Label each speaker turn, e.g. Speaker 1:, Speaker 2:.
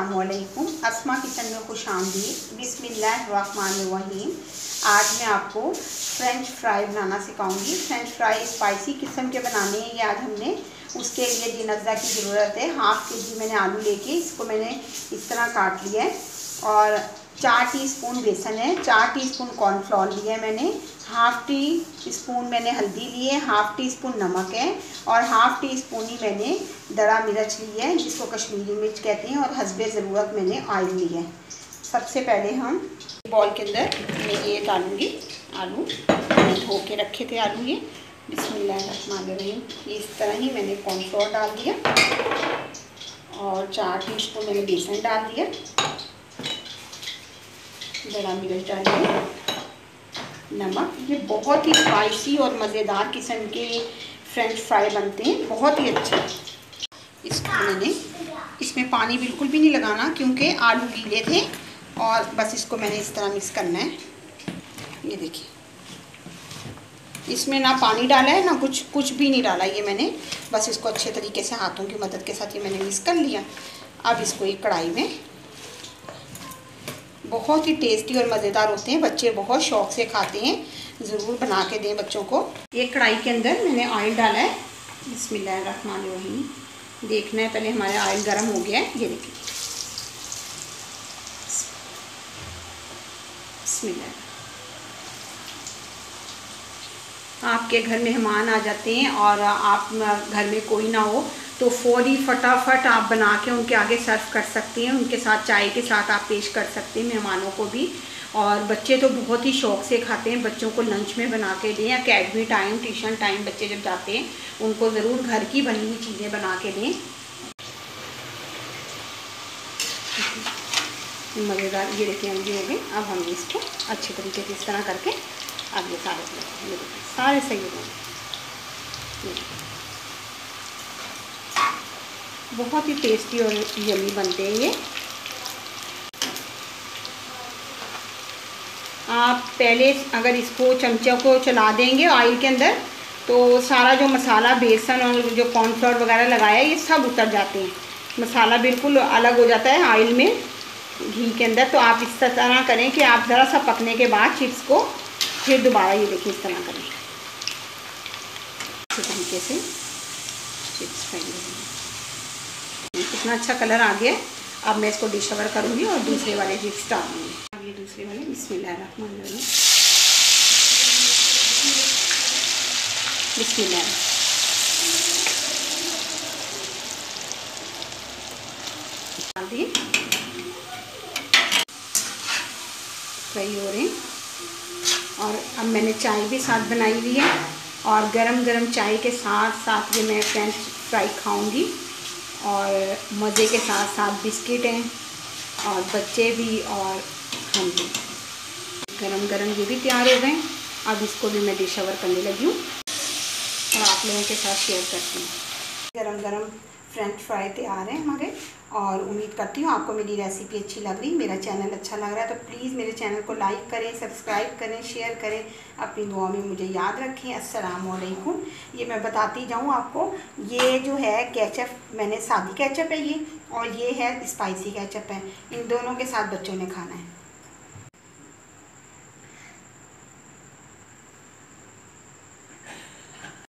Speaker 1: असलकुम असमा किचन में खुश आमदीद. बिसमीम आज मैं आपको फ्रेंच फ्राई बनाना सिखाऊँगी. फ्रेंच फ्राई स्पाइसी किस्म के बनाने हैं ये आज हमने. उसके लिए जिन अज्जा की ज़रूरत है. हाफ़ के जी मैंने आलू लेके इसको मैंने इस तरह काट लिया है. और चार टीस्पून बेसन है, चार टीस्पून कॉर्नफ्लोर लिया है मैंने हाफ़ टी स्पून मैंने हल्दी ली है हाफ़ टी स्पून नमक है और हाफ़ टी स्पून ही मैंने दड़ा मिर्च ली है, जिसको कश्मीरी मिर्च कहते हैं और हसबे ज़रूरत मैंने ऑयल ली है। सबसे पहले हम बॉल के अंदर मैं ये डालूँगी आलू, मैंने धो के रखे थे आलू ये। बिस्मिल्लाहिर्रहमानिर्रहीम इस तरह ही मैंने कॉर्नफ्लोर डाल दिया और चार टी स्पून मैंने बेसन डाल दिया। ज़रा मिर्च डालिए। नमक, ये बहुत ही स्पाइसी और मज़ेदार किस्म के फ्रेंच फ्राई बनते हैं, बहुत ही अच्छे। इसको मैंने, इसमें पानी बिल्कुल भी नहीं लगाना क्योंकि आलू गीले थे और बस इसको मैंने इस तरह मिक्स करना है। ये देखिए। इसमें ना पानी डाला है, ना कुछ कुछ भी नहीं डाला ये मैंने। बस इसको अच्छे तरीके से हाथों की मदद के साथ ये मैंने मिक्स कर लिया। अब इसको एक कढ़ाई में बहुत ही टेस्टी और मज़ेदार होते हैं। बच्चे बहुत शौक से खाते हैं। ज़रूर बना के दें बच्चों को। एक कढ़ाई के अंदर मैंने ऑयल डाला है। बिस्मिल्लाहिर्रहमानिर्रहीम। देखना है, पहले हमारा ऑयल गर्म हो गया है। ये देखिए। आपके घर मेहमान आ जाते हैं और आप घर में कोई ना हो तो फौरी फटाफट आप बना के उनके आगे सर्व कर सकते हैं, उनके साथ चाय के साथ आप पेश कर सकते हैं, मेहमानों को भी। और बच्चे तो बहुत ही शौक से खाते हैं, बच्चों को लंच में बना के दें अकेडमी टाइम ट्यूशन टाइम बच्चे जब जाते हैं, उनको ज़रूर घर की बनी हुई चीज़ें बना के दें। मज़ेदार, ये देखिए हम हो गए। अब हम इसको अच्छे तरीके से इस तरह करके अब ये सारे सारे सही हो गए बहुत ही टेस्टी और यमी बनते हैं ये। आप पहले अगर इसको चमचा को चला देंगे ऑयल के अंदर तो सारा जो मसाला, बेसन और जो कॉर्नफ्लोर वगैरह लगाया, ये सब उतर जाते हैं। मसाला बिल्कुल अलग हो जाता है ऑयल में, घी के अंदर। तो आप इस तरह करें कि आप ज़रा सा पकने के बाद चिप्स को फिर दोबारा ये देखिए इस तरह करें। इसी तरीके से चिप्स फ्राई कितना अच्छा कलर आ गया। अब मैं इसको डिश कवर करूँगी और दूसरे वाले चिप्स डालूँगी। अब ये दूसरे वाले बिस्मिल्लाह रहमान रहीम बिस्मिल्लाह डाल दिए फ्राई हो रहे और अब मैंने चाय भी साथ बनाई हुई है। और गरम गरम चाय के साथ साथ ये मैं फ्रेंच फ्राई खाऊँगी। और मज़े के साथ साथ बिस्किट हैं और बच्चे भी और हम भी। गरम गरम ये भी तैयार हो गए। अब इसको भी मैं डिश करने लगी हूँ और आप लोगों के साथ शेयर करती हूँ। गरम गरम फ्रेंच फ्राई तैयार हैं हमारे, और उम्मीद करती हूँ आपको मेरी रेसिपी अच्छी लग रही, मेरा चैनल अच्छा लग रहा है तो प्लीज़ मेरे चैनल को लाइक करें सब्सक्राइब करें शेयर करें, अपनी दुआ में मुझे याद रखें। अस्सलामुअलैकुम ये मैं बताती जाऊँ आपको, ये जो है कैचअप मैंने सादी कैचअप है ये, और ये है स्पाइसी कैचअप है। इन दोनों के साथ बच्चों ने खाना है।